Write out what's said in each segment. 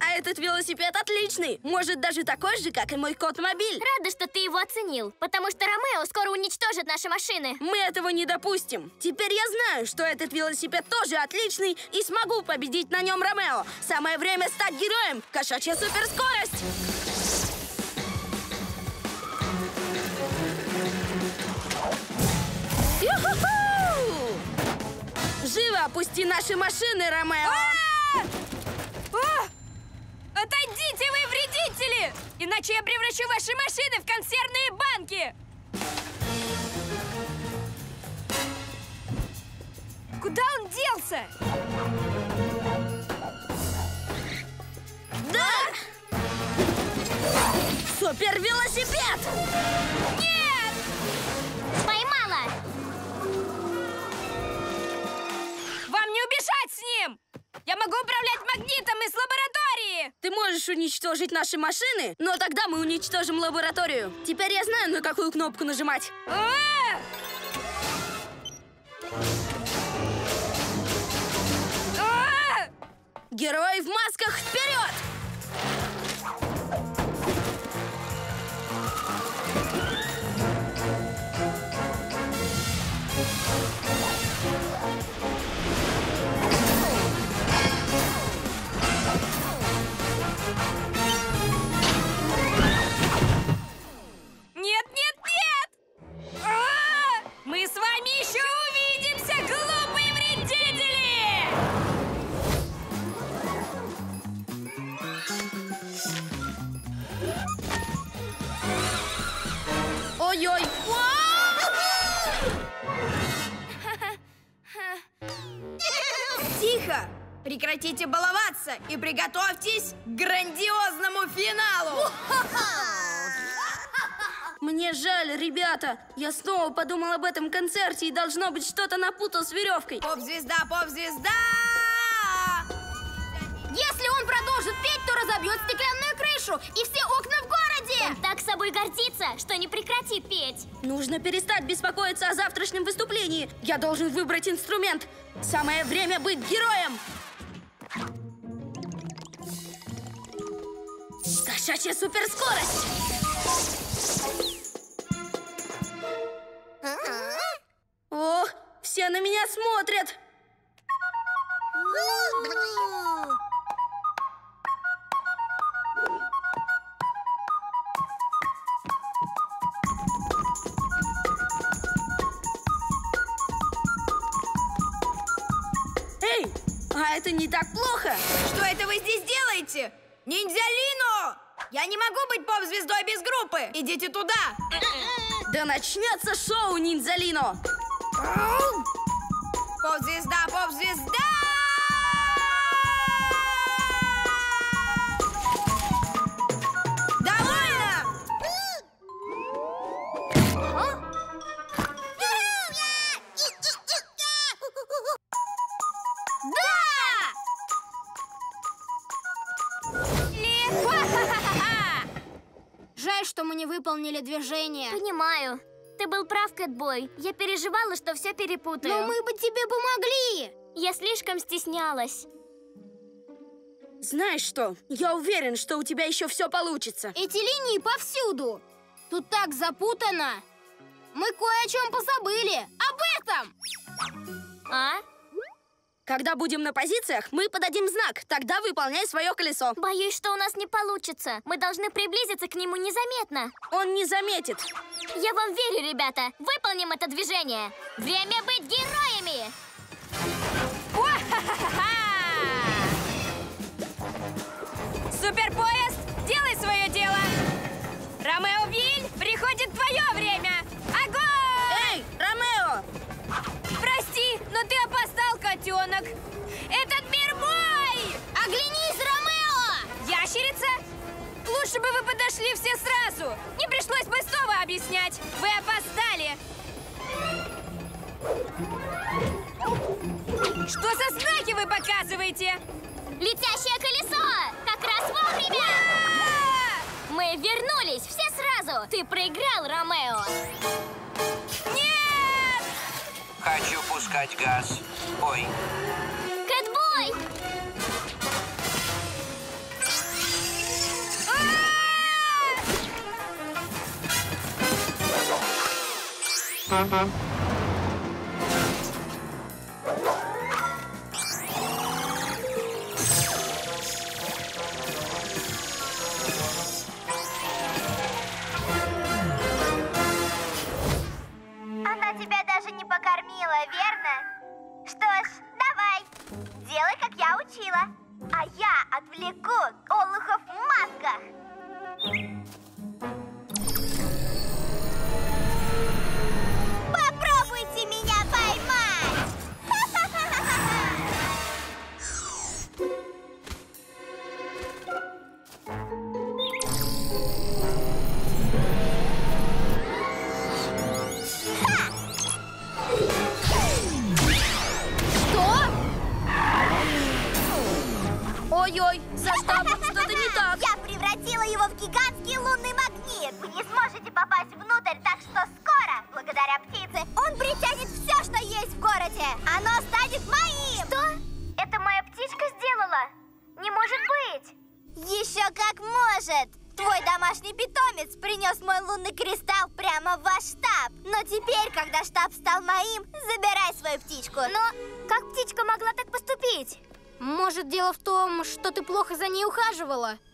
а этот велосипед отличный. Может, даже такой же, как и мой кот-мобиль. Рада, что ты его оценил, потому что Ромео скоро уничтожит наши машины. Мы этого не допустим. Теперь я знаю, что этот велосипед тоже отличный и смогу победить на нем Ромео. Самое время стать героем. Кошачья суперскорость! Живо опусти наши машины, Ромео! А! Отойдите вы, вредители! Иначе я превращу ваши машины в консервные банки! Куда он делся? Да! Супер-велосипед! Нет! Поймала! Вам не убежать с ним! Я могу управлять магнитом из лаборатории! Ты можешь уничтожить наши машины, но тогда мы уничтожим лабораторию. Теперь я знаю, на какую кнопку нажимать. А! А! Герои в масках вперед! И приготовьтесь к грандиозному финалу! Мне жаль, ребята. Я снова подумал об этом концерте и должно быть что-то напутал с веревкой. Поп-звезда, поп-звезда! Если он продолжит петь, то разобьет стеклянную крышу и все окна в городе! Он так собой гордится, что не прекратит петь. Нужно перестать беспокоиться о завтрашнем выступлении. Я должен выбрать инструмент. Самое время быть героем. Кошачья суперскорость. О, все на меня смотрят. Эй, а это не так плохо. Что это вы здесь делаете? Ниндзялино! Я не могу быть поп-звездой без группы! Идите туда! Да начнется шоу, Ниндзялино. Поп-звезда, поп-звезда! Выполнили движение. Понимаю. Ты был прав, Кэтбой. Я переживала, что все перепутаю. Но мы бы тебе помогли! Я слишком стеснялась. Знаешь что? Я уверен, что у тебя еще все получится. Эти линии повсюду! Тут так запутано! Мы кое о чем позабыли! Об этом! А? Когда будем на позициях, мы подадим знак. Тогда выполняй свое колесо. Боюсь, что у нас не получится. Мы должны приблизиться к нему незаметно. Он не заметит. Я вам верю, ребята. Выполним это движение. Время быть героями! Суперпоезд, делай свое дело! Ромео Виль, приходит твое время! Котенок! Этот мир мой! Оглянись, Ромео! Ящерица? Лучше бы вы подошли все сразу! Не пришлось бы снова объяснять! Вы опоздали! Что за знаки вы показываете? Летящее колесо! Как раз вовремя! Мы вернулись, все сразу! Ты проиграл, Ромео! хочу пускать газ. Ой. Кэтбой! Mm-hmm. Как я учила. А я отвлеку олухов в масках.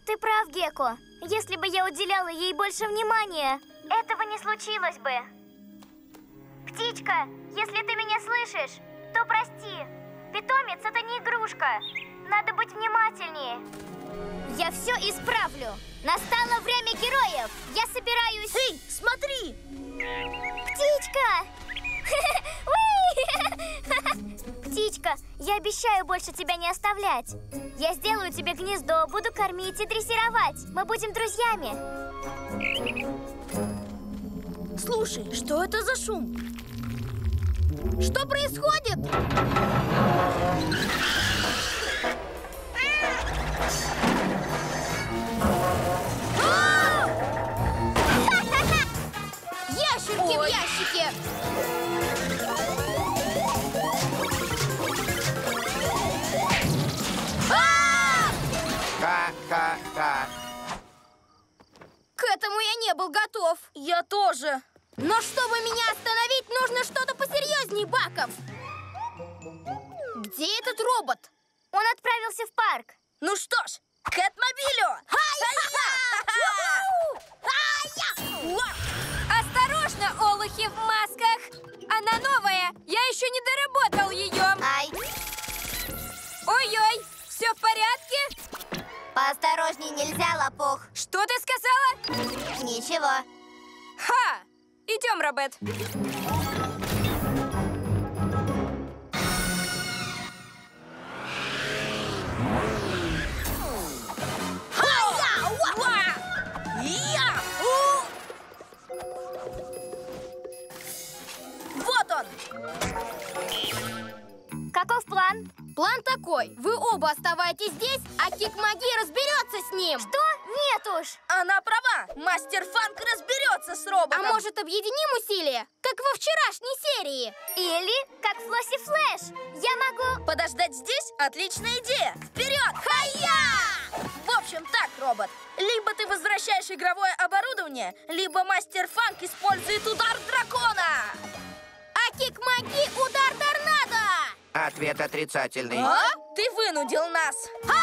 Ты прав, Геко. Если бы я уделяла ей больше внимания, этого не случилось бы. Птичка, если ты меня слышишь, то прости. Питомец это не игрушка. Надо быть внимательнее. Я все исправлю. Настало время героев. Я собираюсь... Эй, смотри! Птичка! Птичка, я обещаю больше тебя не оставлять. Я сделаю тебе гнездо, буду кормить и дрессировать. Мы будем друзьями. Слушай, что это за шум? Что происходит? Ящерки в ящике! Был готов. Я тоже. Но чтобы меня остановить, нужно что-то посерьезней, Баков. Где этот робот? Он отправился в парк. Ну что ж, к Кэтмобилю! Осторожно, олухи в масках! Она новая! Я еще не доработал ее! Ай, Ой-ой! Все в порядке? Поосторожней нельзя, лопух. Что ты сказала? Ничего. Ха! Идем, Робет. Вот он! Каков план? План такой. Вы оба оставайтесь здесь, а Кик-маги разберется с ним. Что? Нет уж. Она права! Мастер Фанк разберется с А роботом! может, объединим усилия, как во вчерашней серии? Или как Флосси Флэш. Я могу... Подождать здесь – отличная идея! Вперед! Хай-я! В общем так, робот. Либо ты возвращаешь игровое оборудование, либо Мастер Фанк использует удар дракона! А Кик-маги удар торнадо! Ответ отрицательный. А? Ты вынудил нас! О,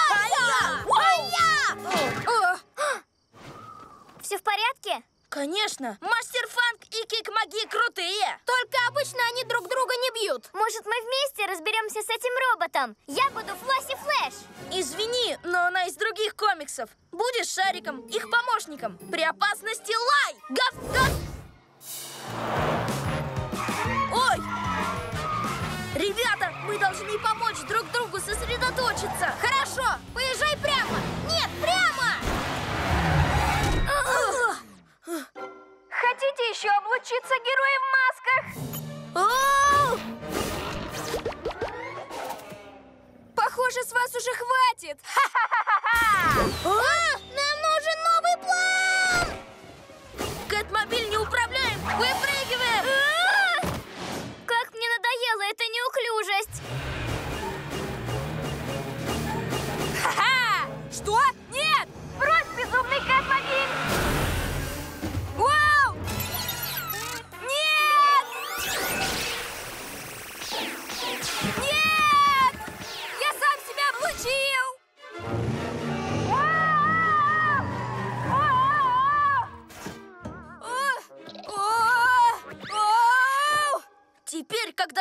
Все в порядке? Конечно! Мастер Фанк и Кик-маги крутые! только обычно они друг друга не бьют. Может, мы вместе разберемся с этим роботом? Я буду Флосси Флэш. Извини, но она из других комиксов. Будешь шариком, их помощником. При опасности лай! Гав, мы должны помочь друг другу сосредоточиться. Хорошо, поезжай прямо. Нет, прямо! Хотите еще облучиться, герои в масках? Похоже, с вас уже хватит. А, нам нужен новый план! Кэтмобиль неуправляем! Выпрыгиваем!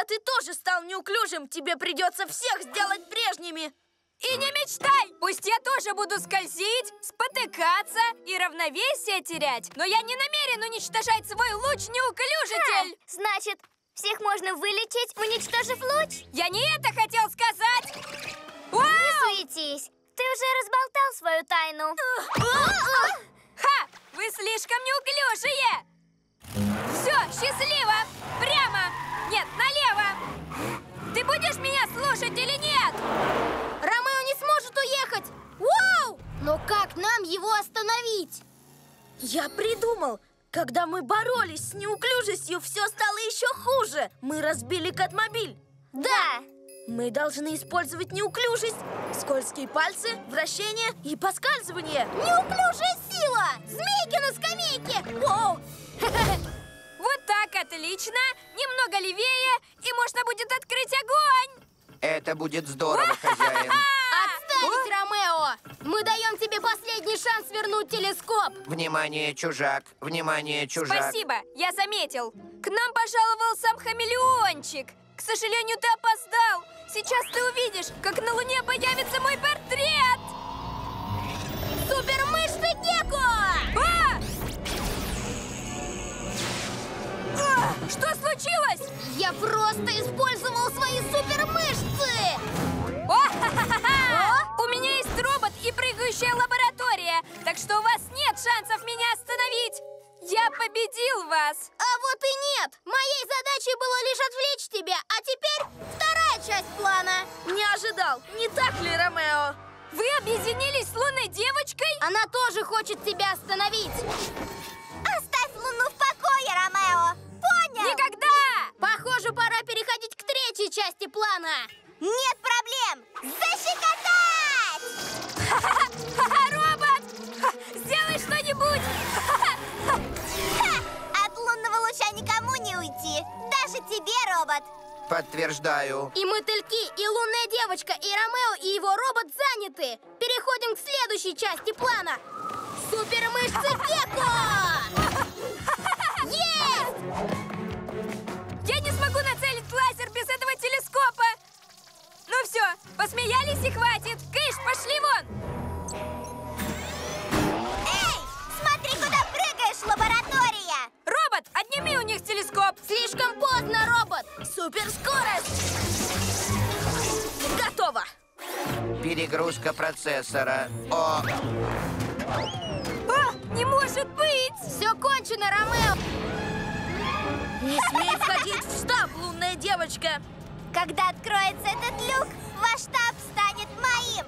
Когда ты тоже стал неуклюжим, тебе придется всех сделать прежними. И не мечтай! Пусть я тоже буду скользить, спотыкаться и равновесие терять, но я не намерен уничтожать свой луч-неуклюжитель! Значит, всех можно вылечить, уничтожив луч? Я не это хотел сказать! Не Вау! суетись. Ты уже разболтал свою тайну. Ха! Вы слишком неуклюжие! Все, счастливо! Прямо! Нет, налево! Ты будешь меня слушать или нет? Ромео не сможет уехать! Вау! Но как нам его остановить? Я придумал! Когда мы боролись с неуклюжестью, все стало еще хуже. Мы разбили катмобиль. Да. Мы должны использовать неуклюжесть, скользкие пальцы, вращение и поскальзывание. Неуклюжая сила! Змейки на скамейке! Воу! Так, отлично! Немного левее, и можно будет открыть огонь! Это будет здорово, хозяин. Отставить, Ромео! Мы даем тебе последний шанс вернуть телескоп. Внимание, чужак! Внимание, чужак! Спасибо, я заметил. К нам пожаловал сам хамелеончик. К сожалению, ты опоздал. Сейчас ты увидишь, как на Луне появится мой портрет. Супермышцы Гекко! А! Что случилось? Я просто использовал свои супермышцы! О-ха-ха-ха! У меня есть робот и прыгающая лаборатория, так что у вас нет шансов меня остановить. Я победил вас. А вот и нет! Моей задачей было лишь отвлечь тебя, а теперь вторая часть плана. Не ожидал, не так ли, Ромео? Вы объединились с лунной девочкой? Она тоже хочет тебя остановить. Оставь Луну в покое, Подтверждаю. И мотыльки, и лунная девочка, и Ромео, и его робот заняты. Переходим к следующей части плана. Кончено, Ромео! Не смей входить в штаб, лунная девочка! Когда откроется этот люк, ваш штаб станет моим!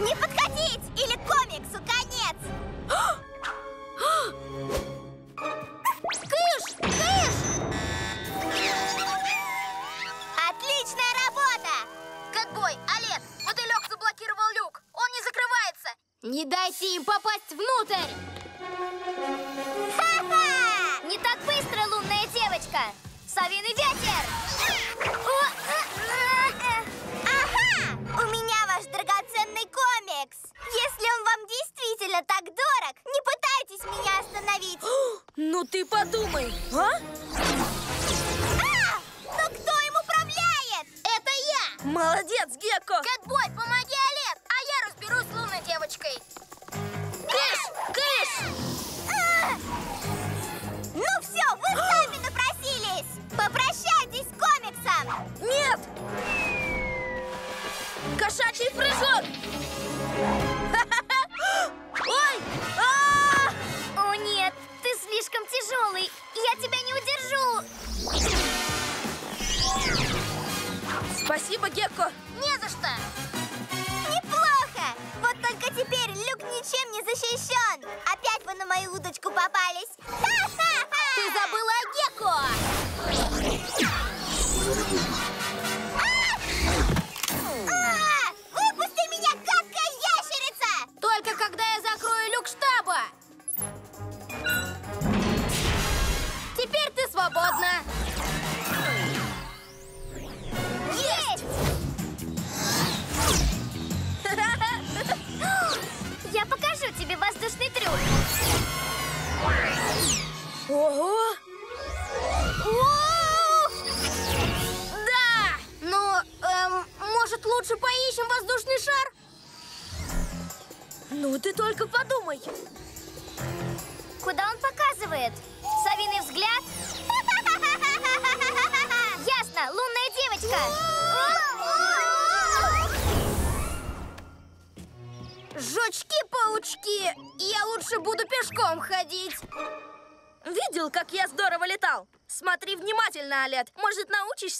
Не подходить, или комиксу конец! Кыш! Кыш! Отличная работа! Кэтбой, Олег, мотылек заблокировал люк. Он не закрывается. Не дайте им попасть внутрь. Ха-ха! Не так быстро, лунная девочка. Совиный ветер. Ага! У меня ваш драгоценный комикс! Если он вам действительно так дорог, не пытайтесь меня остановить! Ну ты подумай, а? А! Но кто им управляет? Это я. Молодец, Гекко. Кэтбой, помоги Олег, а я разберусь с лунной девочкой.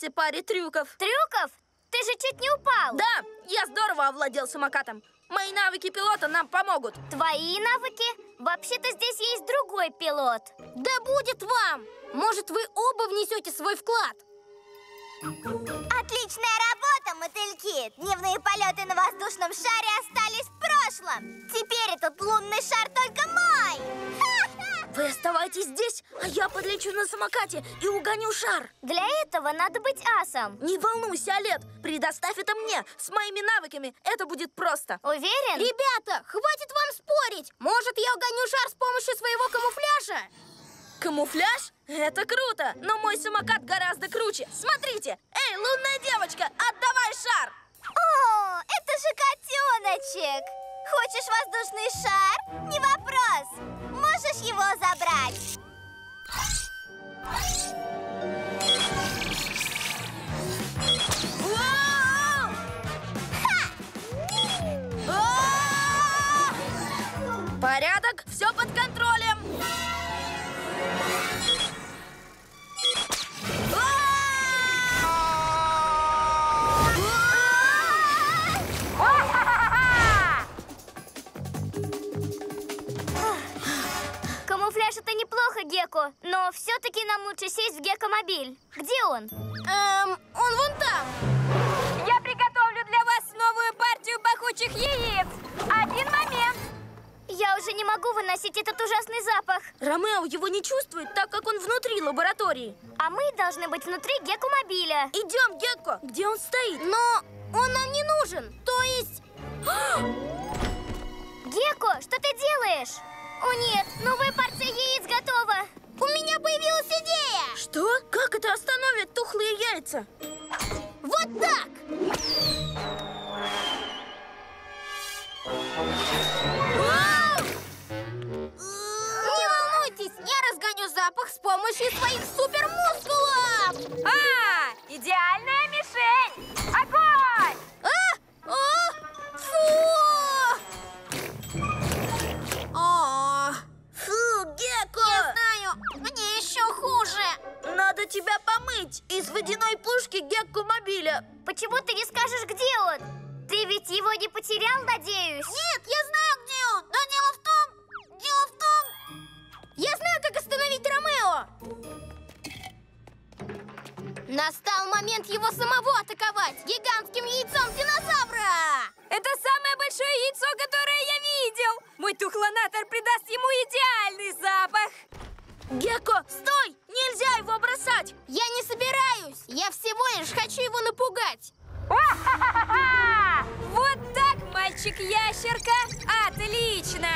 Научишься паре трюков? Трюков? Ты же чуть не упал. Да, я здорово овладел самокатом. Мои навыки пилота нам помогут. Твои навыки? Вообще-то здесь есть другой пилот. Да будет вам! Может, вы оба внесете свой вклад? Отличная работа, мотыльки! Дневные полеты на воздушном шаре остались в прошлом. Теперь этот лунный шар только мой. Вы оставайтесь здесь, а я подлечу на самокате и угоню шар. Для этого надо быть асом. Не волнуйся, Олет, предоставь это мне. С моими навыками это будет просто. Уверен? Ребята, хватит вам спорить. Может, я угоню шар с помощью своего камуфляжа? Камуфляж? Это круто, но мой самокат гораздо круче. Смотрите, эй, лунная девочка, отдавай шар. О, это же котеночек! Хочешь воздушный шар? Не вопрос! Можешь его забрать! Порядок, все под контролем. Но все-таки нам лучше сесть в Гекомобиль. Где он? Эм, он вон там. Я приготовлю для вас новую партию пахучих яиц. Один момент. Я уже не могу выносить этот ужасный запах. Ромео его не чувствует, так как он внутри лаборатории. А мы должны быть внутри Гекомобиля. Идем, Гекко. Где он стоит? Но он нам не нужен. То есть... Геко, что ты делаешь? О нет, новая порция яиц готова. У меня появилась идея! Что? Как это остановит тухлые яйца? Вот так! Не волнуйтесь, я разгоню запах с помощью своих супермускулов! А, идеальная мишень. Водяной плушки Гекко мобиля. Почему ты не скажешь, где он? Ты ведь его не потерял, надеюсь? Нет, я знаю, где он. Но дело в том, дело в том... Я знаю, как остановить Ромео. Настал момент его самого атаковать гигантским яйцом динозавра. Это самое большое яйцо, которое я видел. Мой тухлонатор придаст ему идеальный запах. Гекко, стой! Нельзя его бросать! Я не собираюсь! Я всего лишь хочу его напугать! Вот так, мальчик-ящерка! Отлично!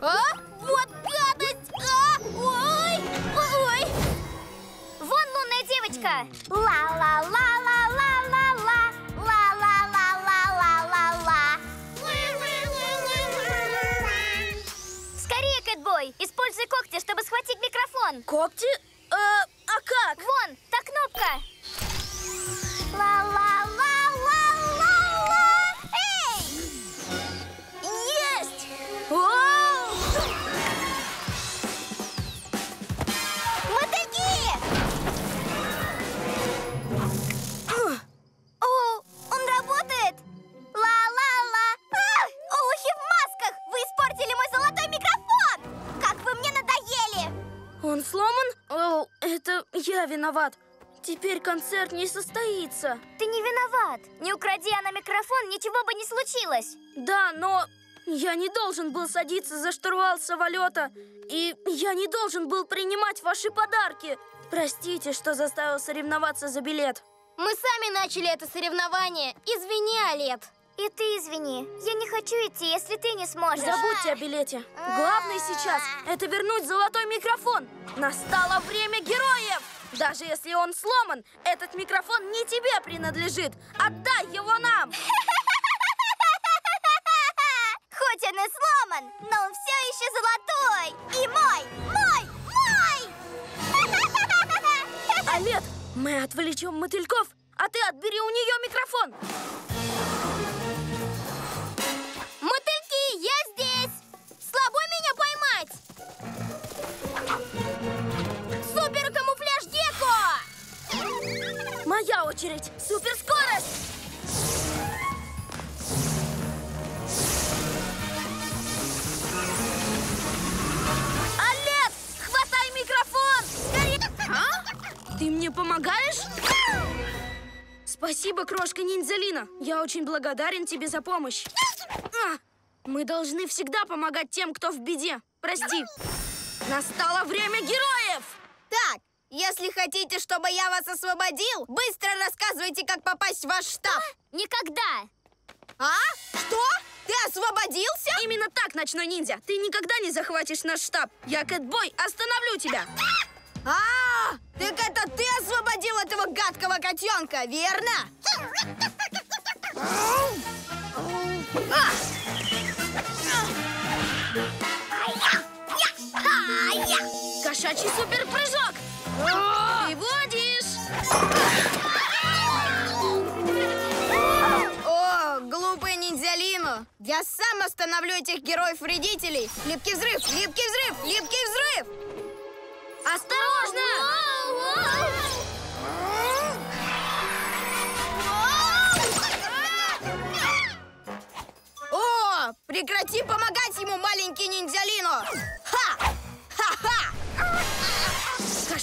А? Вот гадость! А? Ой! Ой! Вон лунная девочка! Ла-ла-ла-ла-ла-ла-ла! Используй когти, чтобы схватить микрофон! Когти? Э, а как? Вон, та кнопка! Ла-ла-ла-ла-ла-ла! Теперь концерт не состоится. Ты не виноват! Не укради она микрофон, ничего бы не случилось! Да, но я не должен был садиться за штурвал самолета. И я не должен был принимать ваши подарки. Простите, что заставил соревноваться за билет. Мы сами начали это соревнование. Извини, Олет. И ты извини, я не хочу идти, если ты не сможешь. Забудьте о билете. Главное сейчас – это вернуть золотой микрофон. Настало время героев! Даже если он сломан, этот микрофон не тебе принадлежит. Отдай его нам! он, но он все еще золотой. И мой, мой, мой! Олет, мы отвлечем мотыльков, а ты отбери у нее микрофон. Моя очередь. Суперскорость. Олет, хватай микрофон. Скорее. Ты мне помогаешь? Спасибо, крошка ниндзялина. Я очень благодарен тебе за помощь. А, мы должны всегда помогать тем, кто в беде. Прости. Настало время героев! Так, если хотите, чтобы я вас освободил, быстро рассказывайте, как попасть в ваш штаб. Никогда! А? Что? Ты освободился? Именно так, ночной ниндзя. Ты никогда не захватишь наш штаб. Я Кэтбой, остановлю тебя. А, так это ты освободил этого гадкого котенка, верно? Кошачий суперпрыжок. Ты водишь. О, глупый ниндзялину! Я сам остановлю этих героев-вредителей! Липкий взрыв! Липкий взрыв! Липкий взрыв! Осторожно! О, прекрати помогать ему, маленький ниндзялину!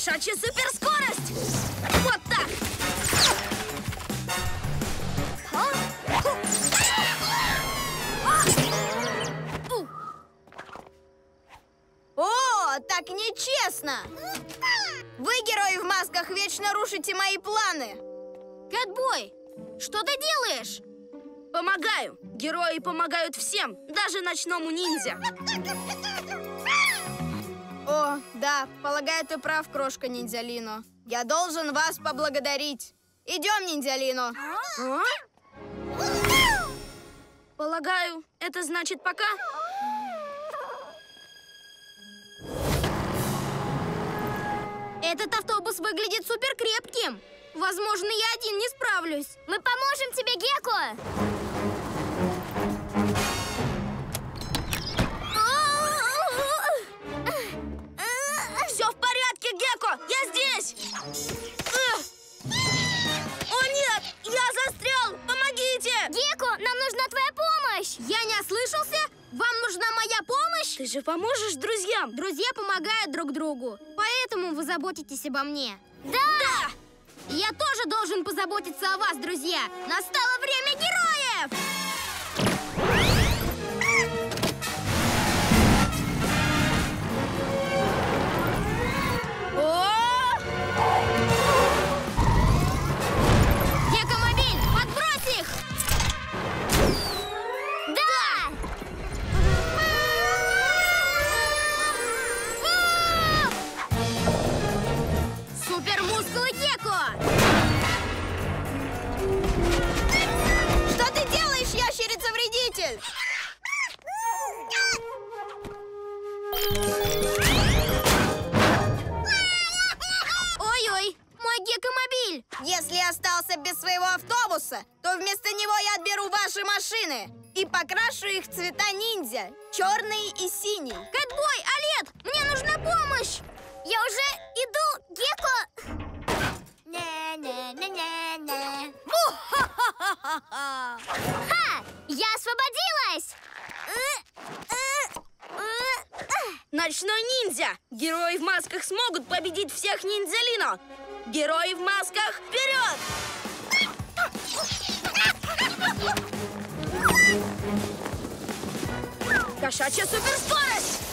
Кошачья суперскорость. Вот так. О, так нечестно! Вы, герои в масках, вечно рушите мои планы! Кэтбой, что ты делаешь? Помогаю. Герои помогают всем, даже ночному ниндзя. О, да, полагаю, ты прав, крошка ниндзялино. Я должен вас поблагодарить. Идем, ниндзялино. А? Полагаю, это значит пока? Этот автобус выглядит супер крепким. Возможно, я один не справлюсь. Мы поможем тебе, Геко. Здесь! О нет! Я застрял! Помогите! Геко, нам нужна твоя помощь. Я не ослышался? Вам нужна моя помощь? Ты же поможешь друзьям! Друзья помогают друг другу, поэтому вы заботитесь обо мне. Да! И Я тоже должен позаботиться о вас, друзья. Настало время героев! Кошачья суперскорость! Отойдите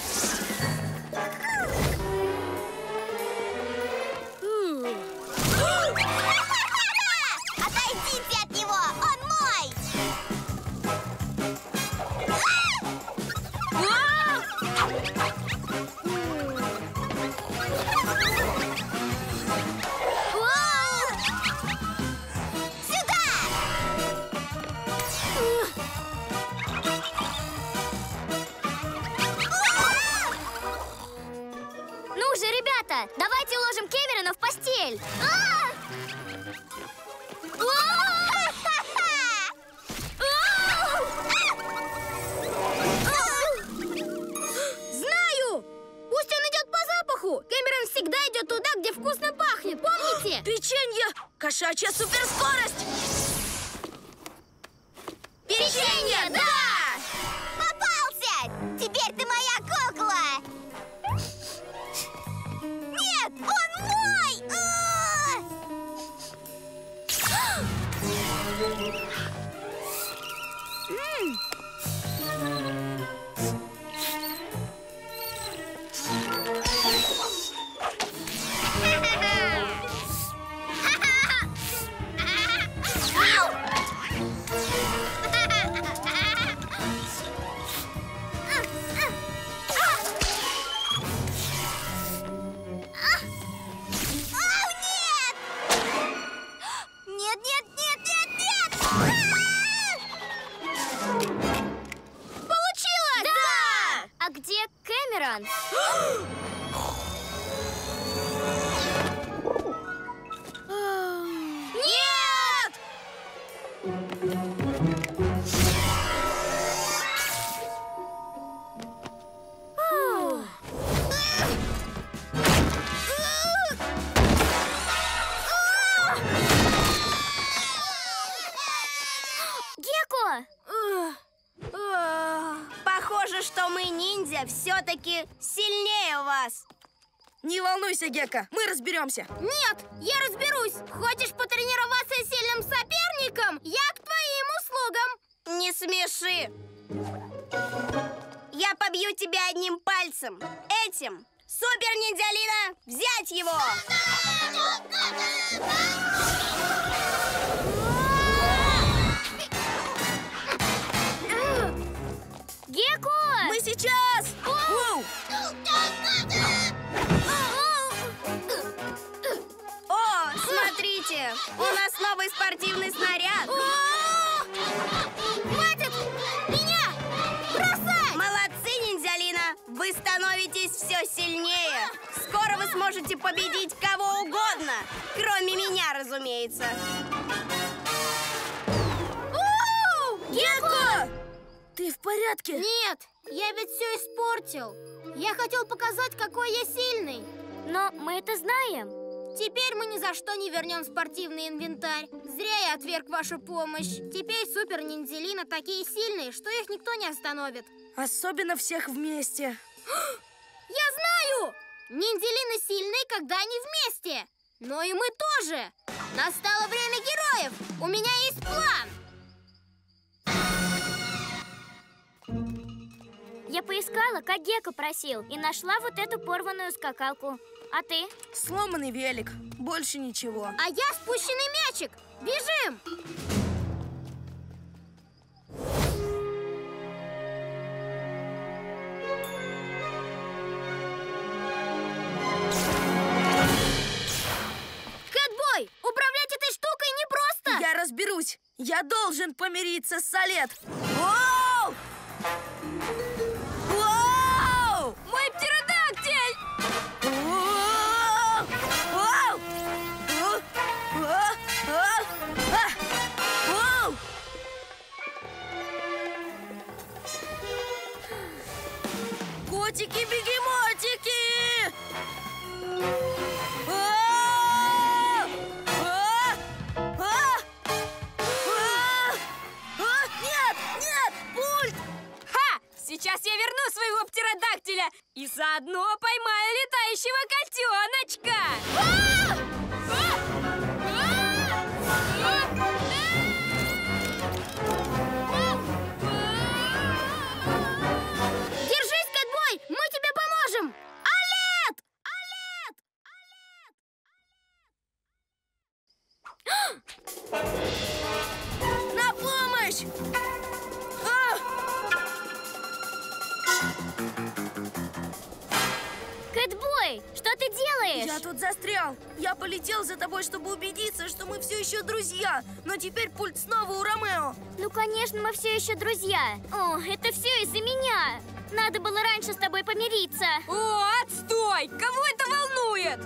печенье! Кошачья суперскорость! Печенье, да! Волнуйся, Гека, мы разберемся. Нет, я разберусь. Хочешь потренироваться с сильным соперником? Я к твоим услугам. Не смеши. Я побью тебя одним пальцем. Этим. Супер ниндзялина, взять его! Геко! Мы сейчас! У нас новый спортивный снаряд. Хватит! Меня! Бросай! Молодцы, ниндзялина! Вы становитесь все сильнее. Скоро вы сможете победить кого угодно, кроме меня, разумеется. Геко! Ты в порядке? Нет, я ведь все испортил. Я хотел показать, какой я сильный. Но мы это знаем. Теперь мы ни за что не вернем спортивный инвентарь. Зря я отверг вашу помощь. Теперь супер ниндзелина такие сильные, что их никто не остановит. Особенно всех вместе. Я знаю! Ниндзелины сильны, когда они вместе. Но и мы тоже. Настало время героев. У меня есть план. Я поискала, как Гека просил, и нашла вот эту порванную скакалку. А ты? Сломанный велик. Больше ничего. А я спущенный мячик. Бежим! Кэтбой, управлять этой штукой непросто! Я разберусь. Я должен помириться с Солет. Воу! Воу! Я верну своего птеродактиля и заодно поймаю летающего котеночка! Держись, Кэтбой! Мы тебе поможем! Алет! Алет! На помощь! Делаешь? Я тут застрял. Я полетел за тобой, чтобы убедиться, что мы все еще друзья. Но теперь пульт снова у Ромео. Ну, конечно, мы все еще друзья. О, это все из-за меня. Надо было раньше с тобой помириться. О, отстой! Кого это волнует?